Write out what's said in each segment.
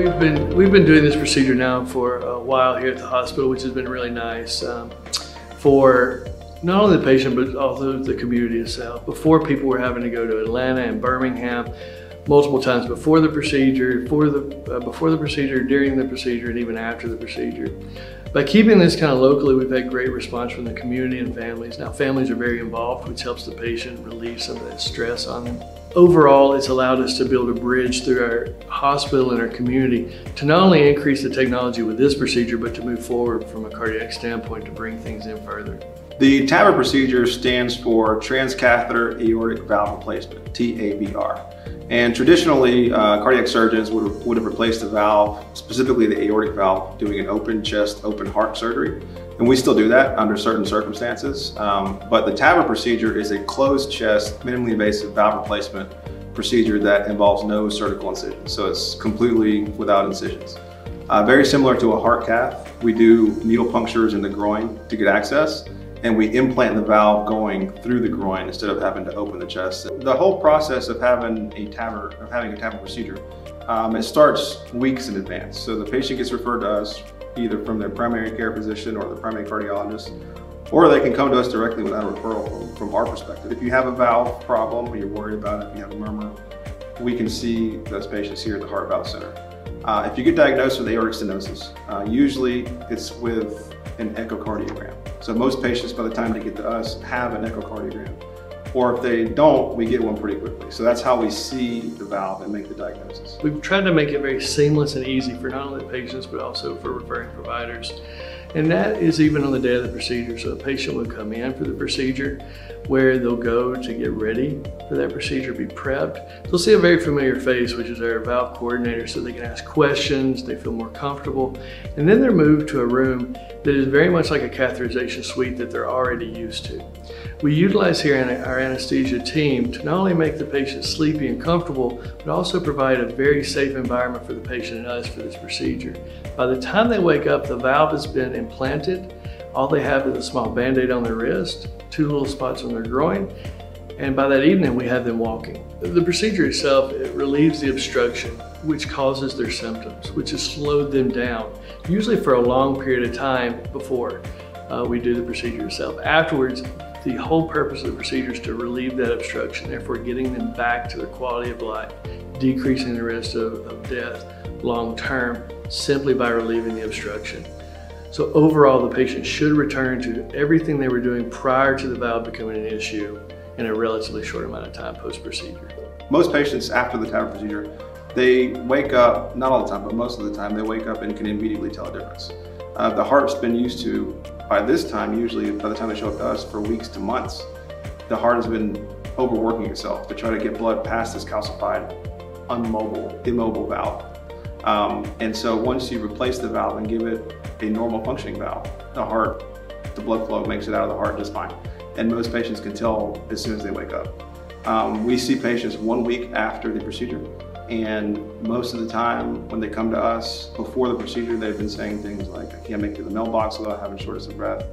We've been we've been doing this procedure now for a while here at the hospital, which has been really nice um, for not only the patient but also the community itself. Before people were having to go to Atlanta and Birmingham multiple times before the procedure, the uh, before the procedure, during the procedure, and even after the procedure. By keeping this kind of locally, we've had great response from the community and families. Now, families are very involved, which helps the patient relieve some of that stress on them. Overall, it's allowed us to build a bridge through our hospital and our community to not only increase the technology with this procedure, but to move forward from a cardiac standpoint to bring things in further. The TAVR procedure stands for Transcatheter Aortic Valve Replacement, TAVR. And traditionally, uh, cardiac surgeons would, would have replaced the valve, specifically the aortic valve, doing an open chest, open heart surgery. And we still do that under certain circumstances. Um, but the TAVR procedure is a closed chest, minimally invasive valve replacement procedure that involves no surgical incisions. So it's completely without incisions. Uh, very similar to a heart cath, we do needle punctures in the groin to get access and we implant the valve going through the groin instead of having to open the chest. The whole process of having a TAVR, of having a TAVR procedure, um, it starts weeks in advance. So the patient gets referred to us either from their primary care physician or the primary cardiologist, or they can come to us directly without a referral from, from our perspective. If you have a valve problem or you're worried about it, if you have a murmur, we can see those patients here at the Heart Valve Center. Uh, if you get diagnosed with aortic stenosis, uh, usually it's with an echocardiogram. So most patients, by the time they get to us, have an echocardiogram. Or if they don't, we get one pretty quickly. So that's how we see the valve and make the diagnosis. We've tried to make it very seamless and easy for not only patients, but also for referring providers. And that is even on the day of the procedure. So a patient would come in for the procedure where they'll go to get ready for that procedure, be prepped. They'll see a very familiar face, which is our valve coordinator, so they can ask questions, they feel more comfortable. And then they're moved to a room that is very much like a catheterization suite that they're already used to. We utilize here in our anesthesia team to not only make the patient sleepy and comfortable, but also provide a very safe environment for the patient and us for this procedure. By the time they wake up, the valve has been implanted. All they have is a small band-aid on their wrist, two little spots on their groin, and by that evening we have them walking. The procedure itself, it relieves the obstruction which causes their symptoms, which has slowed them down, usually for a long period of time before uh, we do the procedure itself. Afterwards, the whole purpose of the procedure is to relieve that obstruction, therefore getting them back to their quality of life, decreasing the risk of, of death long term simply by relieving the obstruction. So overall, the patient should return to everything they were doing prior to the valve becoming an issue in a relatively short amount of time post-procedure. Most patients after the TAVR procedure, they wake up, not all the time, but most of the time, they wake up and can immediately tell a difference. Uh, the heart's been used to by this time, usually by the time they show up to us for weeks to months, the heart has been overworking itself to try to get blood past this calcified, unmobile, immobile valve. Um, and so once you replace the valve and give it a normal functioning valve, the heart, the blood flow makes it out of the heart just fine. And most patients can tell as soon as they wake up. Um, we see patients one week after the procedure and most of the time when they come to us before the procedure, they've been saying things like, I can't make it to the mailbox without having shortness of breath.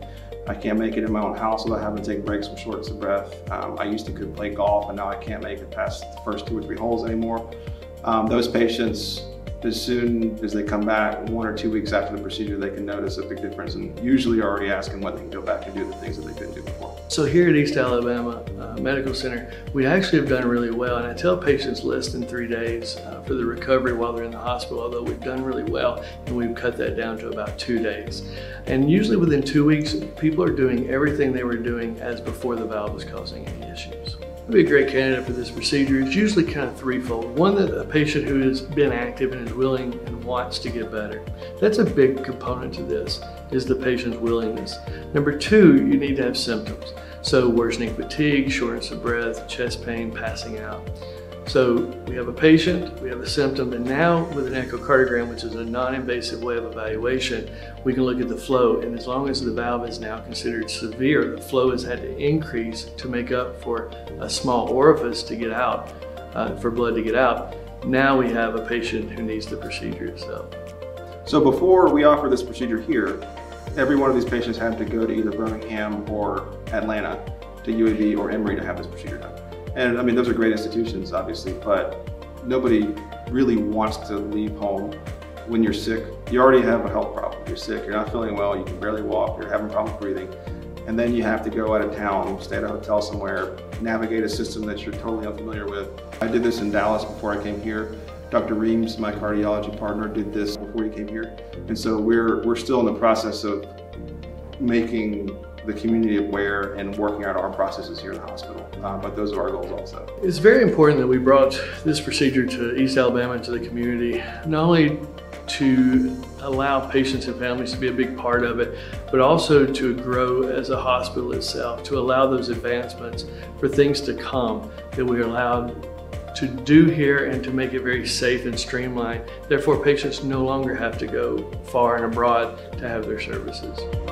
I can't make it in my own house without having to take breaks from shortness of breath. Um, I used to could play golf and now I can't make it past the first two or three holes anymore. Um, those patients as soon as they come back, one or two weeks after the procedure, they can notice a big difference and usually are already asking when they can go back and do the things that they couldn't do before. So here at East Alabama uh, Medical Center, we actually have done really well. And I tell patients less than three days uh, for the recovery while they're in the hospital, although we've done really well and we've cut that down to about two days. And usually within two weeks, people are doing everything they were doing as before the valve was causing any issues be a great candidate for this procedure It's usually kind of threefold. One, that a patient who has been active and is willing and wants to get better. That's a big component to this, is the patient's willingness. Number two, you need to have symptoms. So worsening fatigue, shortness of breath, chest pain, passing out. So we have a patient, we have a symptom, and now with an echocardiogram, which is a non-invasive way of evaluation, we can look at the flow. And as long as the valve is now considered severe, the flow has had to increase to make up for a small orifice to get out, uh, for blood to get out. Now we have a patient who needs the procedure itself. So before we offer this procedure here, every one of these patients had to go to either Birmingham or Atlanta to UAB or Emory to have this procedure done. And I mean, those are great institutions, obviously, but nobody really wants to leave home when you're sick, you already have a health problem. You're sick, you're not feeling well, you can barely walk, you're having problems breathing. And then you have to go out of town, stay at a hotel somewhere, navigate a system that you're totally unfamiliar with. I did this in Dallas before I came here. Dr. Reames, my cardiology partner, did this before he came here. And so we're, we're still in the process of making the community aware and working out our processes here in the hospital. Uh, but those are our goals also. It's very important that we brought this procedure to East Alabama to the community, not only to allow patients and families to be a big part of it, but also to grow as a hospital itself, to allow those advancements for things to come that we are allowed to do here and to make it very safe and streamlined. Therefore, patients no longer have to go far and abroad to have their services.